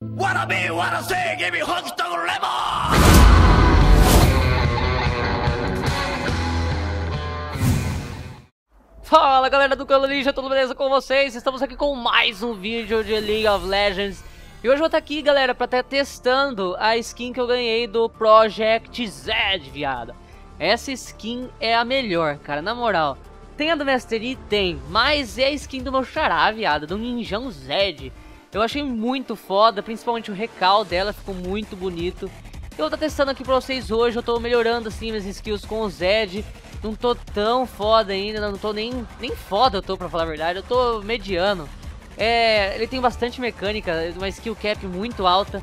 Wanna be, wanna say, give me hugs! Fala galera do Cano Ninja, tudo beleza com vocês? Estamos aqui com mais um vídeo de League of Legends E hoje eu vou estar aqui galera pra estar testando a skin que eu ganhei do Project Z, viado Essa skin é a melhor, cara, na moral Tem a do Mastery? Tem, mas é a skin do meu xará, viado, do Ninjão Zed Eu achei muito foda, principalmente o recal dela, ficou muito bonito Eu vou estar testando aqui pra vocês hoje, eu tô melhorando assim minhas skills com o Zed não tô tão foda ainda, não tô nem, nem foda eu tô pra falar a verdade, eu tô mediano. É, ele tem bastante mecânica, uma skill cap muito alta.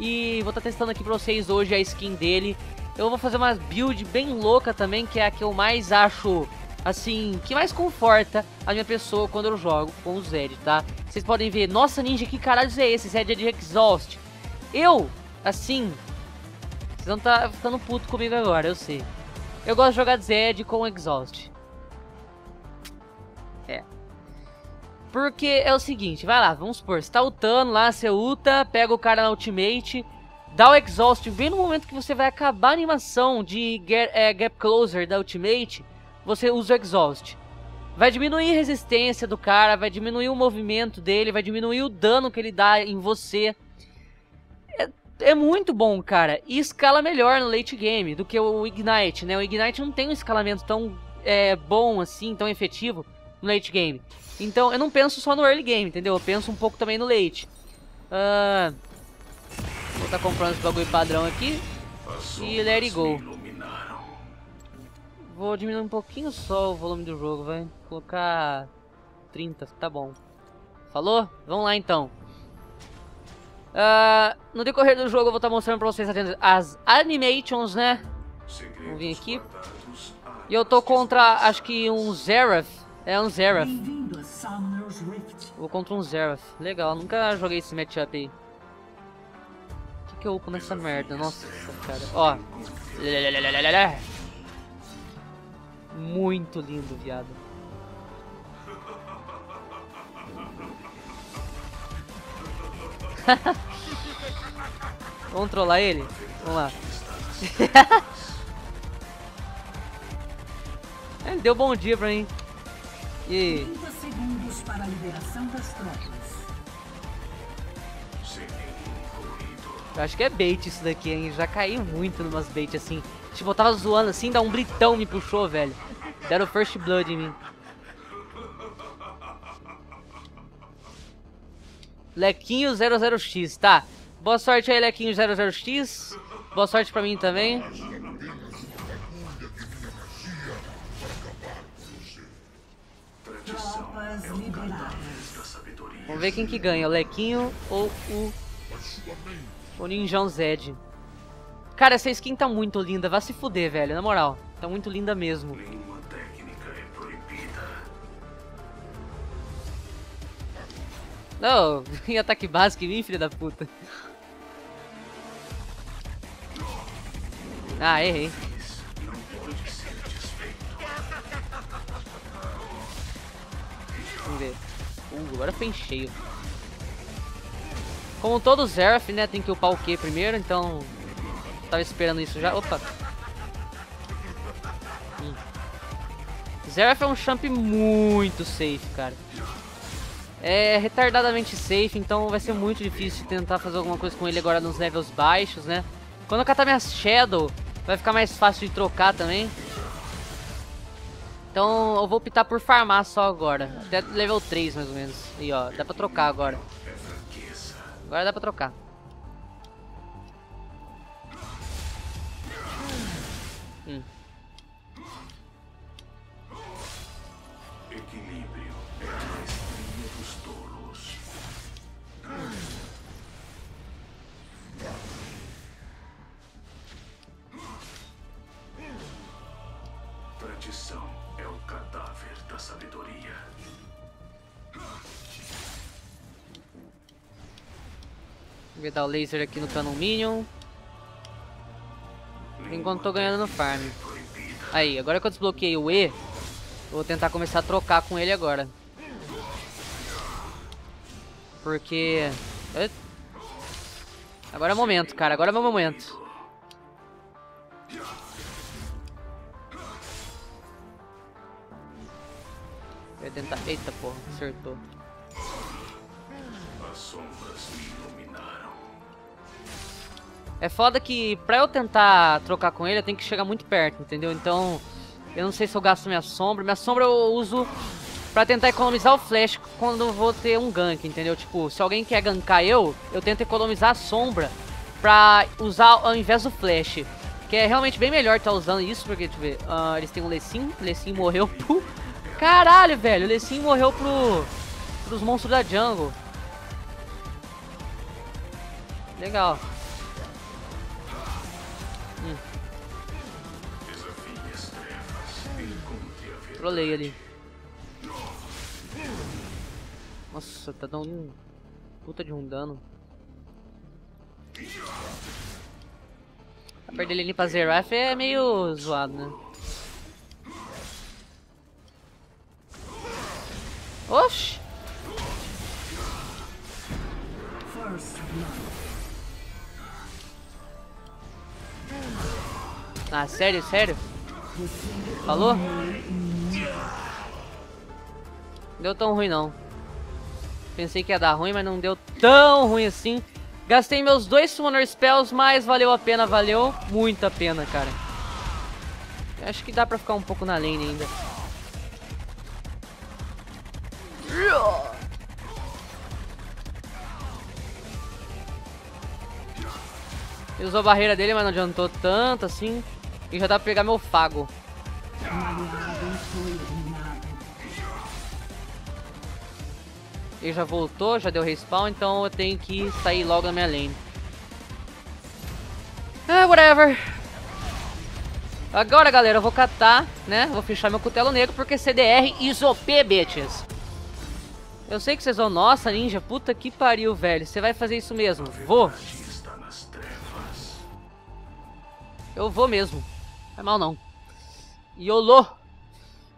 E vou estar tá testando aqui pra vocês hoje a skin dele. Eu vou fazer uma build bem louca também, que é a que eu mais acho, assim, que mais conforta a minha pessoa quando eu jogo com o Zed, tá? Vocês podem ver, nossa ninja, que caralho é esse? Zed é de Exhaust. Eu, assim, vocês estar tá ficando puto comigo agora, eu sei. Eu gosto de jogar Zed com Exhaust. É. Porque é o seguinte, vai lá, vamos supor, você tá ultando lá, você ulta, pega o cara na ultimate, dá o Exhaust, bem no momento que você vai acabar a animação de é, Gap Closer da ultimate, você usa o Exhaust. Vai diminuir a resistência do cara, vai diminuir o movimento dele, vai diminuir o dano que ele dá em você é muito bom, cara. E escala melhor no late game do que o Ignite, né? O Ignite não tem um escalamento tão é, bom assim, tão efetivo no late game. Então eu não penso só no early game, entendeu? Eu penso um pouco também no late. Uh, vou estar tá comprando esse bagulho padrão aqui. E let it go. Vou diminuir um pouquinho só o volume do jogo, vai. Colocar 30, tá bom. Falou? Vamos lá então. Uh, no decorrer do jogo eu vou estar tá mostrando pra vocês as animations, né? Vamos vir aqui. E eu tô contra, acho que um Zerath. É um Zerath. Vou contra um Zerath. Legal, nunca joguei esse matchup aí. O que, que eu upo nessa merda? Nossa, cara. Ó. Muito lindo, viado. Vamos trollar ele? Vamos lá. ele deu bom dia pra mim. E 30 segundos para a liberação das tropas. Eu acho que é bait isso daqui, hein? Já caí muito numas bait assim. Tipo, eu tava zoando assim, dá um britão me puxou, velho. Deram first blood em mim. Lequinho 00x, tá. Boa sorte aí, Lequinho 00x. Boa sorte pra mim também. Vamos ver quem que ganha, o Lequinho ou o, o Ninjão Zed. Cara, essa skin tá muito linda, vai se fuder, velho, na moral. Tá muito linda mesmo. Não, em ataque básico em mim, filho da puta. Ah, errei. Vamos ver. Uh, agora foi cheio. Como todo Zerf, né, tem que upar o Q primeiro, então... Tava esperando isso já. Opa! Zerf é um champ muito safe, cara é retardadamente safe, então vai ser muito difícil tentar fazer alguma coisa com ele agora nos levels baixos, né? Quando eu catar minha Shadow, vai ficar mais fácil de trocar também. Então eu vou optar por farmar só agora, até level 3 mais ou menos. E ó, dá pra trocar agora. Agora dá pra trocar. Hum. tradição é o cadáver da sabedoria. Vou dar o laser aqui no canon minion. Enquanto tô ganhando no farm. Aí, agora que eu desbloqueei o E, vou tentar começar a trocar com ele agora. Porque... Agora é o momento, cara. Agora é o meu momento. Eu ia tentar... Eita, porra. Acertou. As sombras me. É foda que pra eu tentar trocar com ele, eu tenho que chegar muito perto, entendeu? Então, eu não sei se eu gasto minha sombra. Minha sombra eu uso pra tentar economizar o flash quando eu vou ter um gank, entendeu? Tipo, se alguém quer gankar eu, eu tento economizar a sombra pra usar ao invés do flash. Que é realmente bem melhor estar tá usando isso, porque, deixa eu ver, uh, eles têm um Lecim, Lecim morreu pro... Caralho, velho, o Lecim morreu pro... pros monstros da jungle. Legal. Trolei ali. Nossa, tá dando um puta de um dano. A perder ele pra Zeraf é meio zoado, né? Oxi! Ah, sério, sério? Falou? Deu tão ruim não. Pensei que ia dar ruim, mas não deu tão ruim assim. Gastei meus dois Summoner Spells, mas valeu a pena, valeu muito a pena, cara. Acho que dá pra ficar um pouco na lane ainda. Ele usou a barreira dele, mas não adiantou tanto assim. E já dá pra pegar meu fago. Ele já voltou, já deu respawn, então eu tenho que sair logo da minha lane. Ah, whatever. Agora, galera, eu vou catar, né? Vou fechar meu cutelo negro porque CDR isop, bitches. Eu sei que vocês vão, nossa, ninja, puta que pariu, velho. Você vai fazer isso mesmo? Vou. Eu vou mesmo. Não é mal não. YOLO.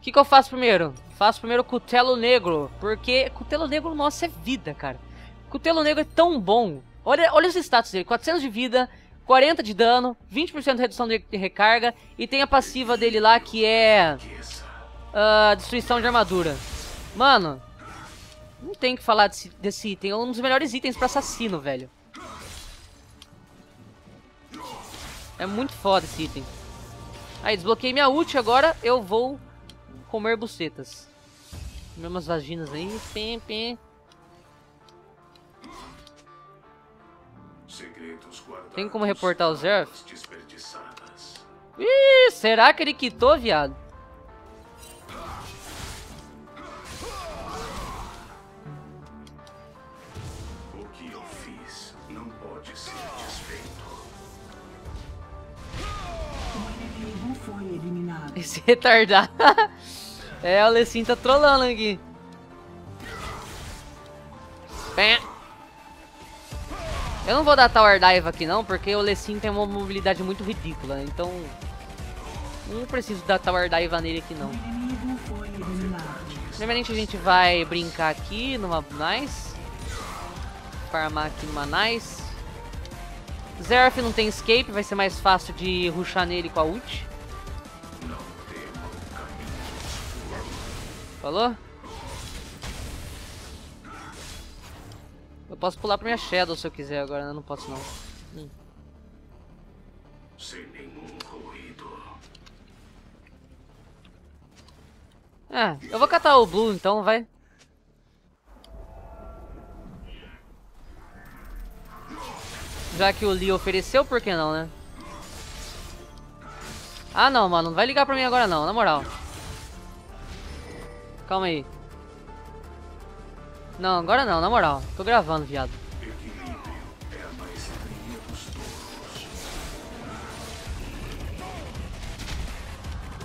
Que, que eu faço primeiro? Faço primeiro cutelo negro. Porque cutelo negro, nossa, é vida, cara. Cutelo negro é tão bom. Olha, olha os status dele. 400 de vida, 40 de dano, 20% de redução de recarga. E tem a passiva dele lá que é... Uh, destruição de armadura. Mano, não tem que falar desse, desse item. É um dos melhores itens pra assassino, velho. É muito foda esse item. Aí, desbloqueei minha ult, agora eu vou comer bucetas. Comer umas vaginas aí. Pim, pim. Tem como reportar o Zerf? Ih, será que ele quitou, viado? O que eu fiz não pode ser desfeito. foi eliminado. Esse retardado. é, o Lecim tá trolando aqui. Eu não vou dar Tower Dive aqui não, porque o Lecim tem uma mobilidade muito ridícula, então... Não preciso dar Tower Dive nele aqui não. Primeiramente a gente vai brincar aqui numa Nice. Farmar aqui numa Nice. Zerf não tem escape, vai ser mais fácil de rushar nele com a ult. Falou? Eu posso pular pra minha Shadow se eu quiser agora, né? Não posso não. Hum. Sem nenhum ruído. É, eu vou catar o Blue então, vai. Já que o Lee ofereceu, por que não, né? Ah não, mano, não vai ligar pra mim agora não, na moral. Calma aí. Não, agora não, na moral. Tô gravando, viado.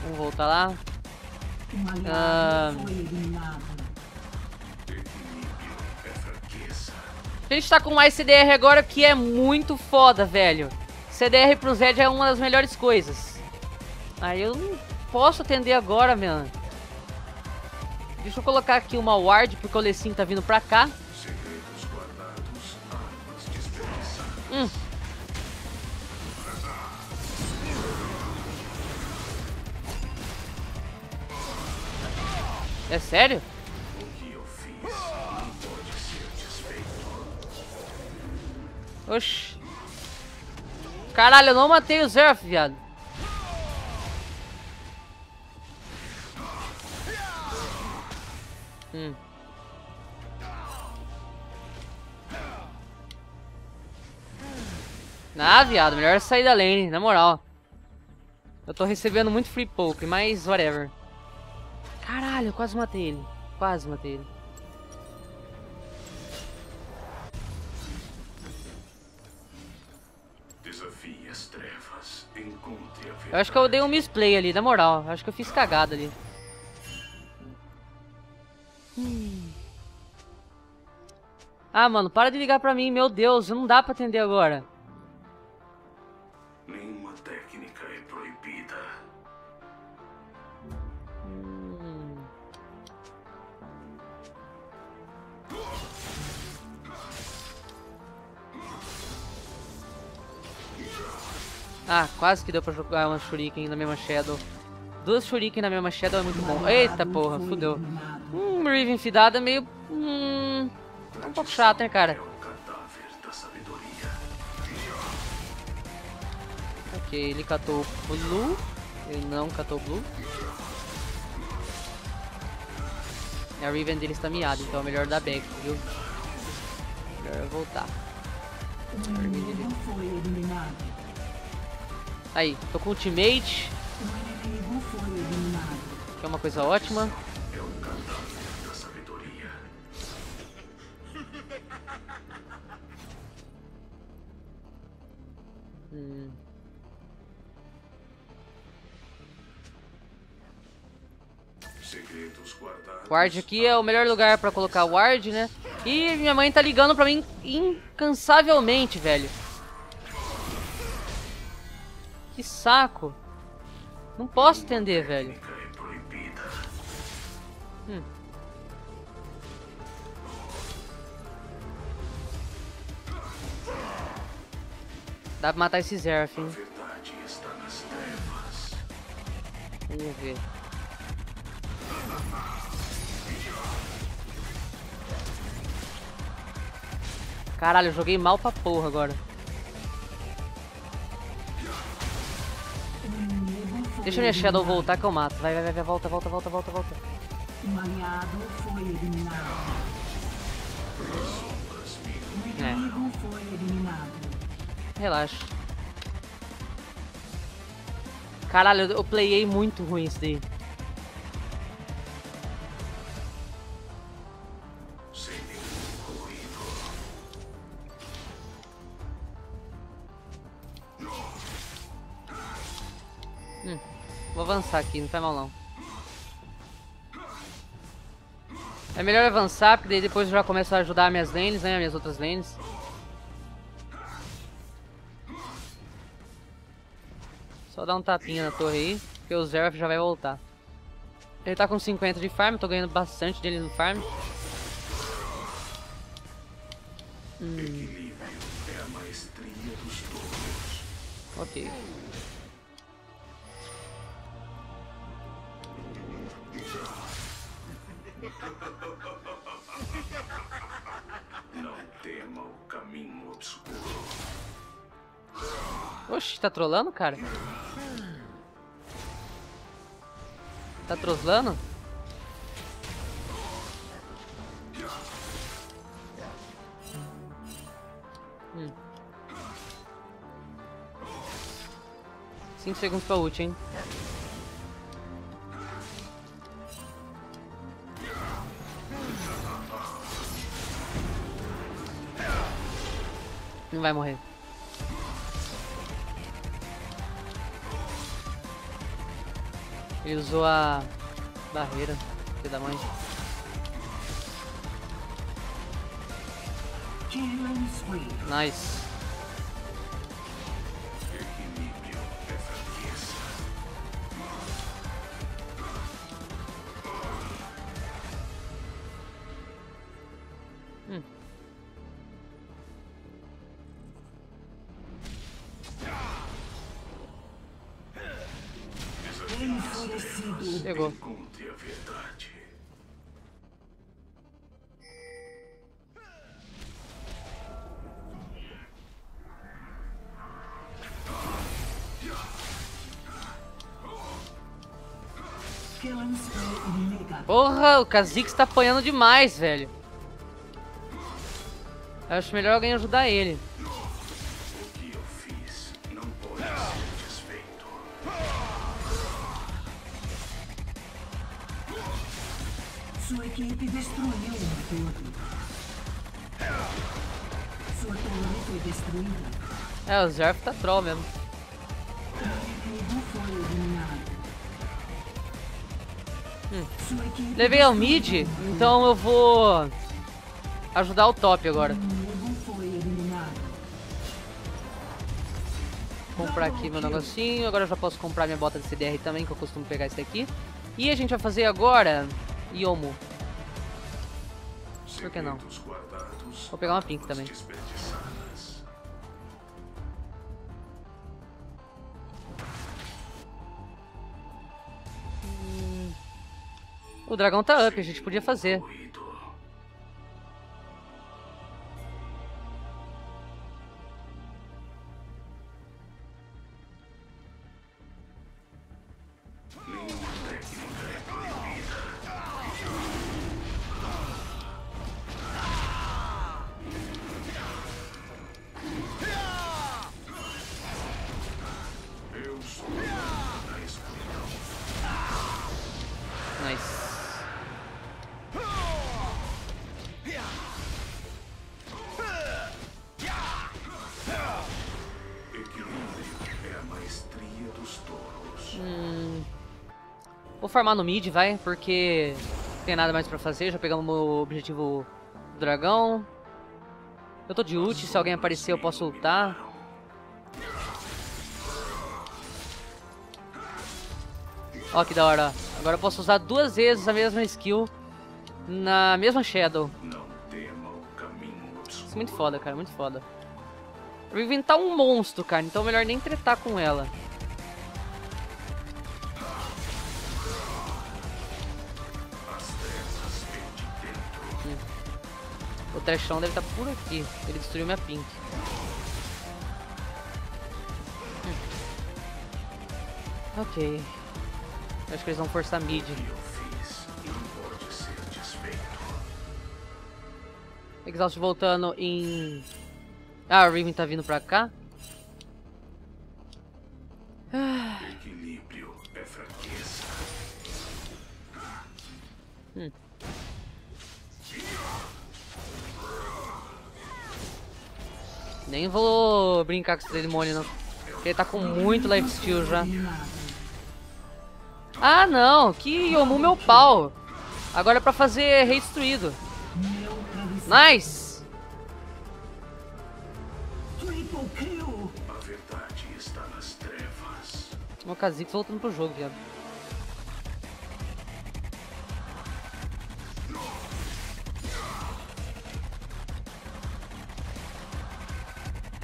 Vamos voltar lá. Ah. A gente tá com mais CDR agora, que é muito foda, velho. CDR pro Zed é uma das melhores coisas. Aí eu não posso atender agora, mano. Deixa eu colocar aqui uma ward, porque o Lecim tá vindo pra cá. Hum. É sério? Oxi. Caralho, eu não matei o Zerf, viado. Hum. Ah, viado, melhor sair da lane, na moral. Eu tô recebendo muito free poke, mas whatever. Caralho, eu quase matei ele. Quase matei ele. Desafie as trevas. Encontre a verdade. Eu acho que eu dei um misplay ali, na moral. Eu acho que eu fiz cagada ali. Ah, mano, para de ligar pra mim, meu Deus, não dá pra atender agora. Nenhuma técnica é proibida. Hum. Ah, quase que deu pra jogar uma Shuriken na mesma Shadow. Duas Shuriken na mesma Shadow é muito bom. Eita porra, fudeu. Hum, Riven fidada é meio... Hum, um pouco chato, né, cara? Ok, ele catou Blue. Ele não catou Blue. E a Riven dele está miada, então é melhor dar back, viu? Melhor eu voltar. Aí, tô com ultimate, que é uma coisa ótima. Ward aqui é o melhor lugar pra colocar ward, né? E minha mãe tá ligando pra mim incansavelmente, velho. Que saco. Não posso entender, velho. Dá pra matar esse Zerf, hein? Vamos ver. Caralho, eu joguei mal pra porra agora. Deixa minha Shadow voltar que eu mato. Vai, vai, vai, volta, volta, volta, volta, volta. Um aliado foi eliminado. O É. inimigo foi eliminado. Relaxa. Caralho, eu, playei muito ruim isso daí. Ruído. Vou avançar aqui, não faz mal não. É melhor avançar, porque daí depois eu já começo a ajudar minhas lanes, né? Minhas outras lanes. Só dar um tapinha na torre aí, que o Zerf já vai voltar. Ele tá com 50 de farm, tô ganhando bastante dele no farm. Todos. Ok. Oxi, tá trolando, cara? Tá troslando? Hum. Cinco segundos pra ult, hein? Não vai morrer. Ele usou a barreira, filho da mãe. Nice. Porra, o Kha'Zix tá apanhando demais, velho. Eu acho melhor alguém ajudar ele. O. Sua equipe destruiu uma torre. Sua torre foi destruída. É, o Zerf tá troll mesmo. O inimigo foi eliminado. Levei ao mid, então eu vou ajudar o top agora. Comprar aqui meu negocinho. Agora eu já posso comprar minha bota de CDR também, que eu costumo pegar esse daqui. E a gente vai fazer agora Yomo. Por que não? Vou pegar uma pink também. O dragão tá up, a gente podia fazer. Vou farmar no mid, vai, porque não tem nada mais pra fazer. Já pegamos o objetivo do dragão. Eu tô de ult, se alguém aparecer eu posso ultar. Ó que da hora. Agora eu posso usar duas vezes a mesma skill na mesma Shadow. Isso é muito foda, cara, muito foda. Eu vou inventar um monstro, cara, então é melhor nem tretar com ela. Trashão deve estar por aqui. Ele destruiu minha pink. Hum. Ok. Acho que eles vão forçar mid. Exaust voltando em... Ah, o Riven tá vindo pra cá. Equilíbrio é fraqueza. Nem vou brincar com esse demônio, não. Porque ele tá com muito lifesteal já. Ah, não. Que Yomu meu pau. Agora é pra fazer rei destruído. Nice. O Kha'Zix voltando pro jogo, viado.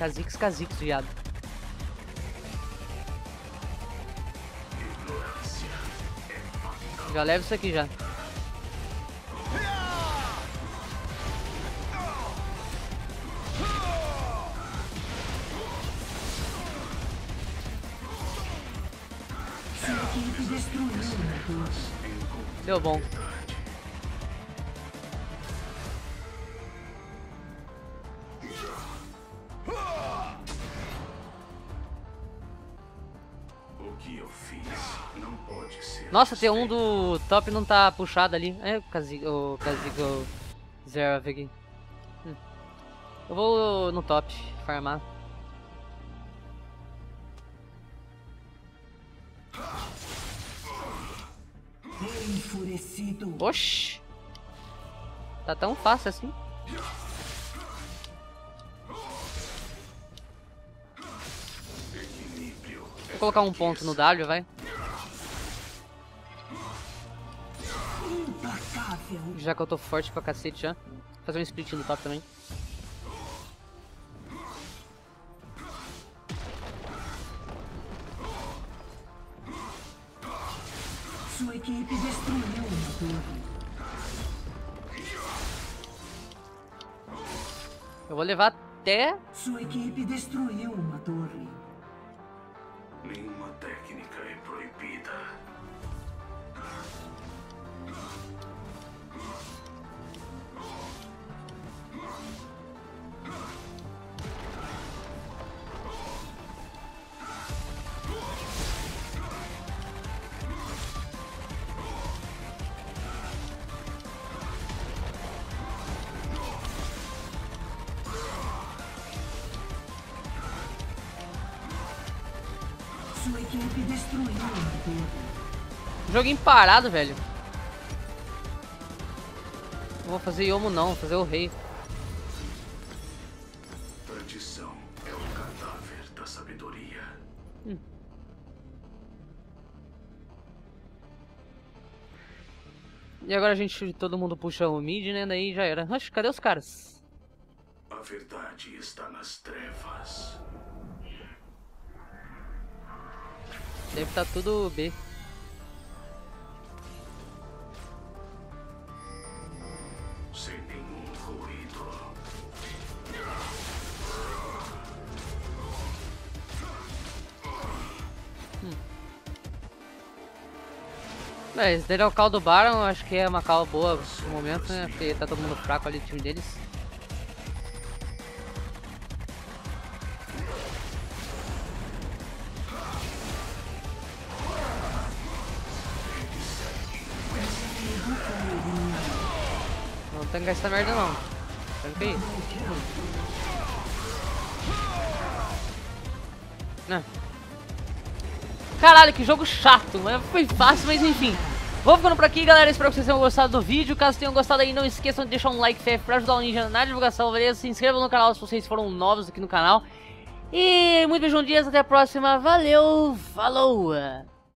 Kha'Zix, Kha'Zix, viado. Já leva isso aqui já. Deu bom. Nossa, tem um do top não tá puxado ali. É o Kha'Zix, o aqui. Hum. Eu vou no top farmar. Enfurecido. Oxi. Tá tão fácil assim. Vou colocar um ponto no W, vai. Já que eu tô forte pra cacete já. Vou fazer um split no top também. Sua equipe destruiu uma torre. Eu vou levar até... Sua equipe destruiu uma torre. Nenhuma técnica é proibida. Joguinho parado, velho. Não vou fazer Yomo não, vou fazer o rei. Tradição é o cadáver da sabedoria. E agora a gente, todo mundo puxa o mid, né? Daí já era. Oxe, cadê os caras? A verdade está nas trevas. Deve estar tudo B. Sem É, daí é o call do Baron, acho que é uma call boa no momento, né? Porque tá todo mundo fraco ali, o time deles. Não que gastar merda não. Tranca aí. Não. Caralho, que jogo chato, foi fácil, mas enfim. Vou ficando por aqui, galera. Espero que vocês tenham gostado do vídeo. Caso tenham gostado aí, não esqueçam de deixar um like FF pra ajudar o Ninja na divulgação, beleza? Se inscrevam no canal se vocês foram novos aqui no canal. E muito beijão dias, até a próxima. Valeu, falou!